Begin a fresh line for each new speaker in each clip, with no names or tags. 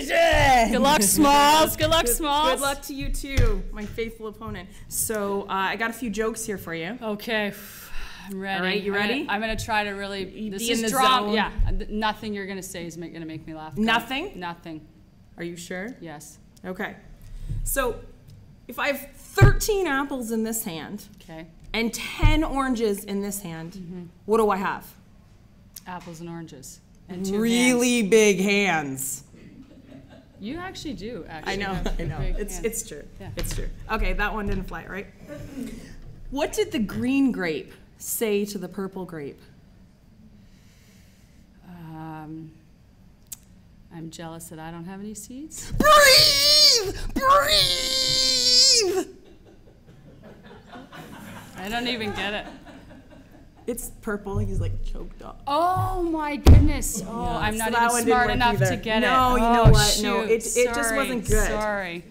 Good luck, Smalls. Good luck, Smalls.
good luck to you too, my faithful opponent. So uh, I got a few jokes here for you.
Okay, I'm ready.
All right, you
I'm gonna-
ready?
I'm gonna try to really.
Be
This
in
is drama.
zone.
Yeah, nothing you're gonna say is gonna make me laugh.
Nothing?
Nothing.
Are you sure?
Yes.
Okay. So if I have 13 apples in this hand
Okay.
and 10 oranges in this hand,
Mm-hmm.
what do I have?
Apples and oranges. And two hands.
Really big hands.
You actually do. Actually.
I know, I know.
big
It's it's true.
Yeah.
It's true. Okay, that one didn't fly, right? What did the green grape say to the purple grape?
Um, I'm jealous that I don't have any seeds.
Breathe! Breathe!
I don't even get it.
It's purple. He's like choked up.
Oh my goodness! Oh,
Yeah,
I'm not
one
even smart enough
either.
to get it.
No, you know
Oh,
what? No,
shoot.
it- it just wasn't good.
Sorry.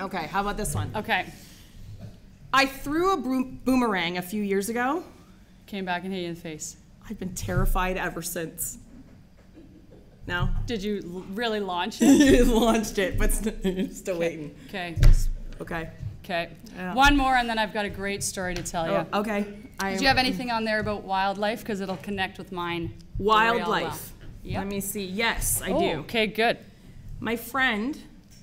Okay, how about this one?
Okay.
I threw a boomerang a few years ago.
Came back and hit you in the face.
I've been terrified ever since. No?
Did you really launch it?
you launched it, but st- still waiting.
Okay.
Okay.
Okay.
Yeah.
One more, and then I've got a great story to tell you.
Oh, okay. I
Do you have anything on there about wildlife? Because it'll connect with mine.
Wildlife.
well. Yep.
Let me see. Yes, I
Oh,
do.
Okay, good.
My friend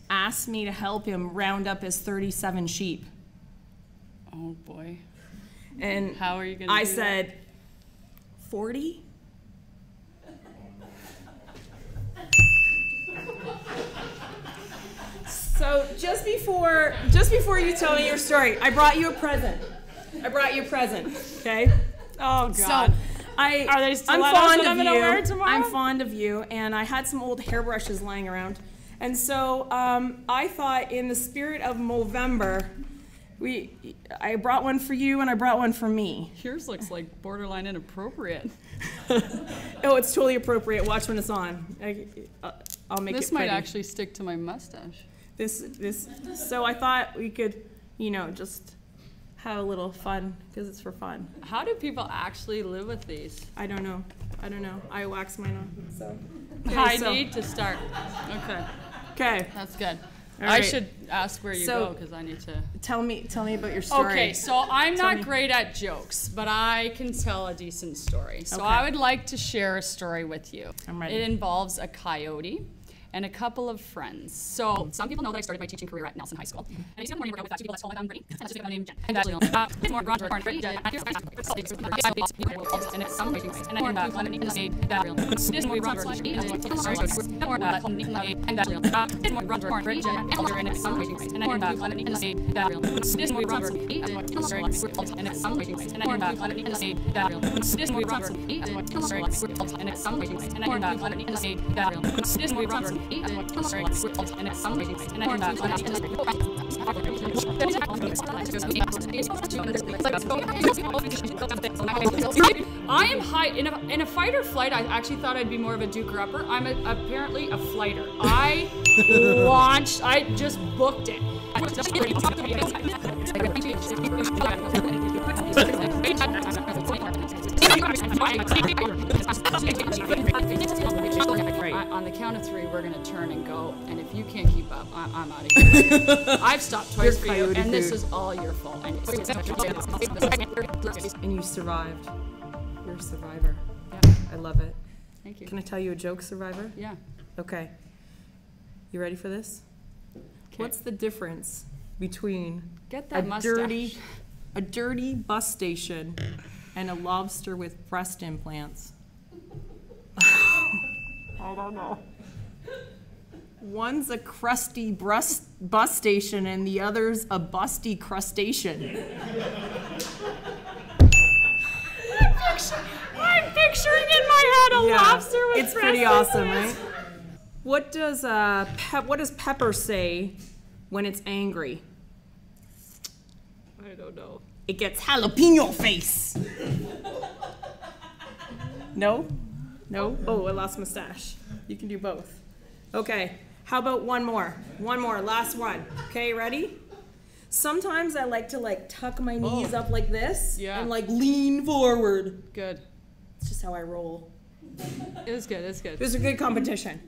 asked me to help him round up his 37 sheep.
Oh boy.
And
How are you gonna
I
do that?
said, 40? So just before just before you tell me your story, I brought you a present. I brought you a present. Okay?
Oh
So
God.
I
Are they
I'm fond of you.
tomorrow?
I'm fond of you, and I had some old hairbrushes lying around, and so um, I thought, in the spirit of Movember, we I brought one for you and I brought one for me.
Yours looks like borderline inappropriate.
oh, it's totally appropriate. Watch when it's on. I, uh, I'll make
This
it
might
pretty.
actually stick to my mustache.
This this. So I thought we could, you know, just have a little fun because it's for fun.
How do people actually live with these?
I don't know. I don't know. I wax mine on. So.
I
so-
need to start. Okay,
Okay.
that's good.
All
I should ask where you
So-
go because I need to.
Tell me, tell me about your story.
Okay, so I'm not
me.
great at jokes, but I can tell a decent story. So
Okay.
I would like to share a story with you.
I'm ready.
It involves a coyote and a couple of friends. So some people know that I started my teaching career at Nelson High School. And I used to morning with uh, two people. That's all I'm Brittany. And that's just a named Jen. And uh, and Brittany. And it's some. And uh, and more uh, and. Uh, and. And and. And uh, and and. And uh, and and uh, I am high in a, in a fight or flight. I actually thought I'd be more of a duker upper. I'm a, apparently a flighter. I launched. I just booked it. On the count of three, we're gonna turn and go. And if you can't keep up, I, I'm out of here. I've stopped twice for you, and this is all your fault. And
And you survived. You're a survivor.
Yeah.
I love it.
Thank you.
Can I tell you a joke, survivor?
Yeah.
Okay. You ready for this? What's the difference between
Get
a
mustache.
dirty, a dirty bus station and a lobster with breast implants? I don't know. One's a crusty bus, bus station and the other's a busty crustacean.
I'm picturing in my head a lobster with
it's pretty awesome, right? What does uh, what does Pepper say when it's angry?
I don't know.
It gets jalapeno face. no? No? Oh, I lost mustache. You can do both. Okay. How about one more? One more, last one. Okay, ready? Sometimes I like to like tuck my oh. knees up like this
Yeah.
and like lean forward.
Good.
It's just how I roll.
It was good. It was good.
It was a good competition.